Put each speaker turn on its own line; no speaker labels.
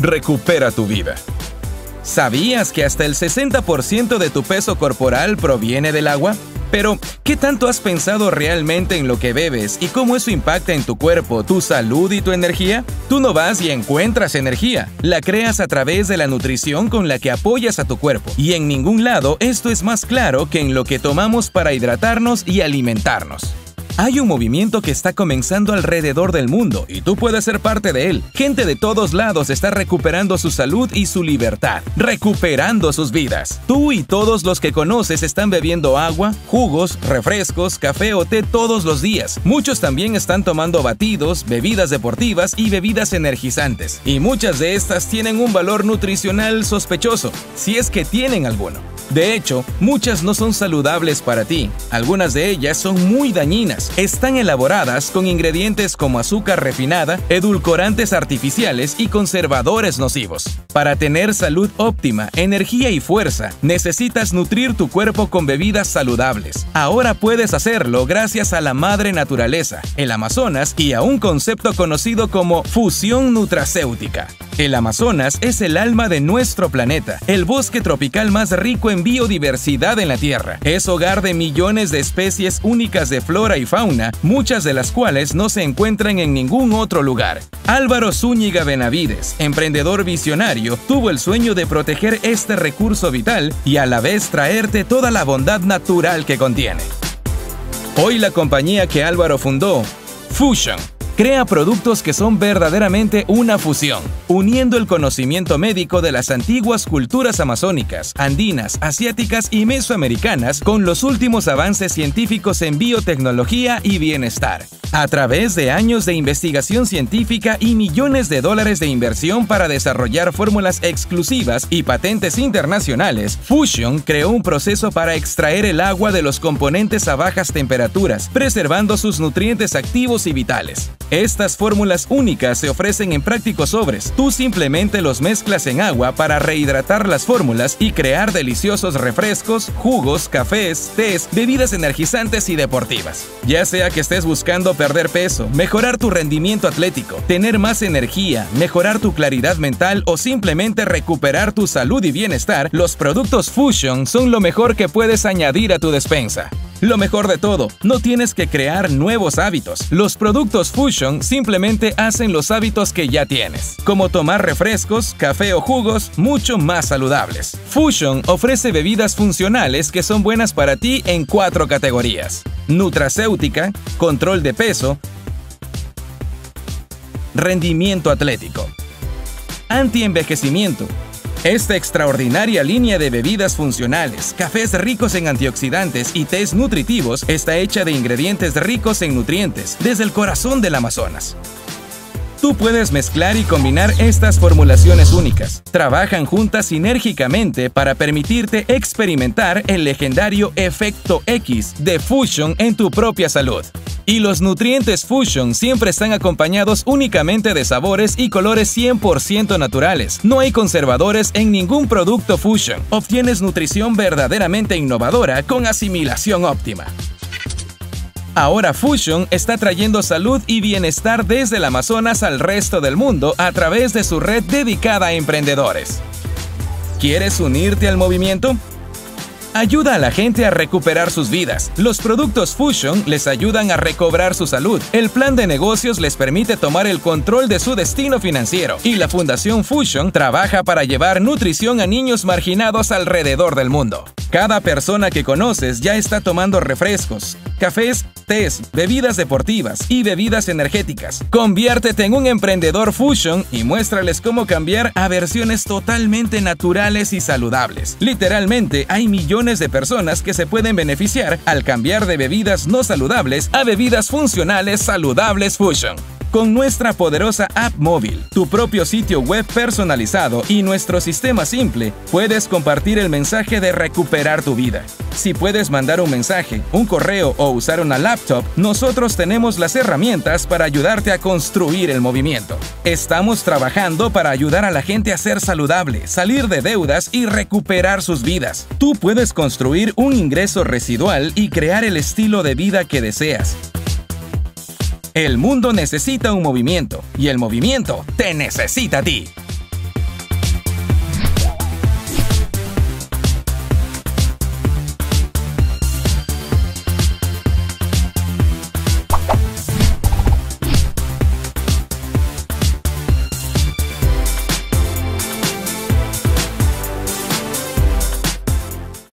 recupera tu vida. ¿Sabías que hasta el 60% de tu peso corporal proviene del agua? Pero, ¿qué tanto has pensado realmente en lo que bebes y cómo eso impacta en tu cuerpo, tu salud y tu energía? Tú no vas y encuentras energía, la creas a través de la nutrición con la que apoyas a tu cuerpo. Y en ningún lado esto es más claro que en lo que tomamos para hidratarnos y alimentarnos. Hay un movimiento que está comenzando alrededor del mundo y tú puedes ser parte de él. Gente de todos lados está recuperando su salud y su libertad, recuperando sus vidas. Tú y todos los que conoces están bebiendo agua, jugos, refrescos, café o té todos los días. Muchos también están tomando batidos, bebidas deportivas y bebidas energizantes. Y muchas de estas tienen un valor nutricional sospechoso, si es que tienen alguno. De hecho, muchas no son saludables para ti. Algunas de ellas son muy dañinas. Están elaboradas con ingredientes como azúcar refinada, edulcorantes artificiales y conservadores nocivos. Para tener salud óptima, energía y fuerza, necesitas nutrir tu cuerpo con bebidas saludables. Ahora puedes hacerlo gracias a la madre naturaleza, el Amazonas y a un concepto conocido como fusión nutracéutica. El Amazonas es el alma de nuestro planeta, el bosque tropical más rico en biodiversidad en la Tierra. Es hogar de millones de especies únicas de flora y fauna, muchas de las cuales no se encuentran en ningún otro lugar. Álvaro Zúñiga Benavides, emprendedor visionario, tuvo el sueño de proteger este recurso vital y a la vez traerte toda la bondad natural que contiene. Hoy la compañía que Álvaro fundó, Fusion, crea productos que son verdaderamente una fusión, uniendo el conocimiento médico de las antiguas culturas amazónicas, andinas, asiáticas y mesoamericanas con los últimos avances científicos en biotecnología y bienestar. A través de años de investigación científica y millones de dólares de inversión para desarrollar fórmulas exclusivas y patentes internacionales, Fusion creó un proceso para extraer el agua de los componentes a bajas temperaturas, preservando sus nutrientes activos y vitales. Estas fórmulas únicas se ofrecen en prácticos sobres. Tú simplemente los mezclas en agua para rehidratar las fórmulas y crear deliciosos refrescos, jugos, cafés, tés, bebidas energizantes y deportivas. Ya sea que estés buscando perder peso, mejorar tu rendimiento atlético, tener más energía, mejorar tu claridad mental o simplemente recuperar tu salud y bienestar, los productos Fusion son lo mejor que puedes añadir a tu despensa. Lo mejor de todo, no tienes que crear nuevos hábitos. Los productos Fusion simplemente hacen los hábitos que ya tienes, como tomar refrescos, café o jugos mucho más saludables. Fusion ofrece bebidas funcionales que son buenas para ti en cuatro categorías. Nutracéutica, control de peso, rendimiento atlético, antienvejecimiento, esta extraordinaria línea de bebidas funcionales, cafés ricos en antioxidantes y tés nutritivos está hecha de ingredientes ricos en nutrientes desde el corazón del Amazonas. Tú puedes mezclar y combinar estas formulaciones únicas. Trabajan juntas sinérgicamente para permitirte experimentar el legendario efecto X de Fusion en tu propia salud. Y los nutrientes Fusion siempre están acompañados únicamente de sabores y colores 100% naturales. No hay conservadores en ningún producto Fusion. Obtienes nutrición verdaderamente innovadora con asimilación óptima. Ahora Fusion está trayendo salud y bienestar desde el Amazonas al resto del mundo a través de su red dedicada a emprendedores. ¿Quieres unirte al movimiento? Ayuda a la gente a recuperar sus vidas. Los productos Fusion les ayudan a recobrar su salud. El plan de negocios les permite tomar el control de su destino financiero. Y la Fundación Fusion trabaja para llevar nutrición a niños marginados alrededor del mundo. Cada persona que conoces ya está tomando refrescos, cafés, tés, bebidas deportivas y bebidas energéticas. Conviértete en un emprendedor fusion y muéstrales cómo cambiar a versiones totalmente naturales y saludables. Literalmente, hay millones de personas que se pueden beneficiar al cambiar de bebidas no saludables a bebidas funcionales saludables fusion. Con nuestra poderosa app móvil, tu propio sitio web personalizado y nuestro sistema simple, puedes compartir el mensaje de recuperar tu vida. Si puedes mandar un mensaje, un correo o usar una laptop, nosotros tenemos las herramientas para ayudarte a construir el movimiento. Estamos trabajando para ayudar a la gente a ser saludable, salir de deudas y recuperar sus vidas. Tú puedes construir un ingreso residual y crear el estilo de vida que deseas. El mundo necesita un movimiento y el movimiento te necesita a ti.